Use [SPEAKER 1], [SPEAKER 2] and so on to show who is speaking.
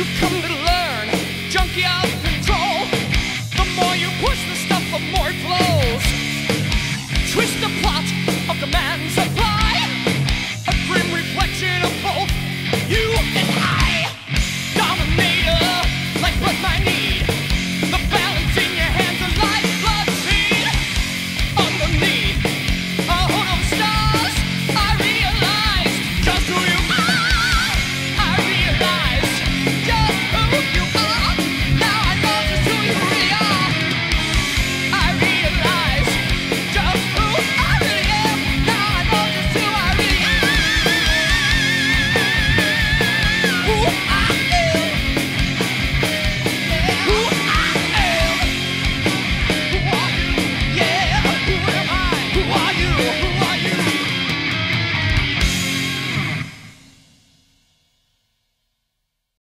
[SPEAKER 1] You come